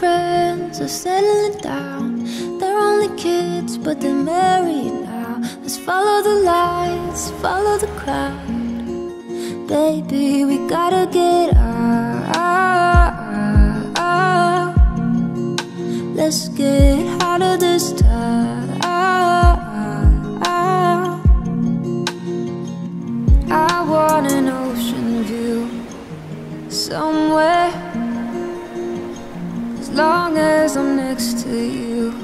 friends are settling down. They're only kids, but they're married now. Let's follow the lights, follow the crowd. Baby, we gotta get out. Let's get out of this town. As long as I'm next to you,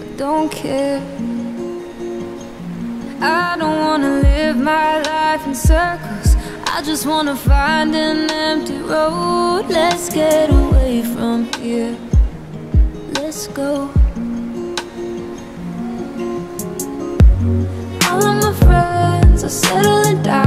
I don't care. I don't wanna live my life in circles. I just wanna find an empty road. Let's get away from here. Let's go. All of my friends are settling down.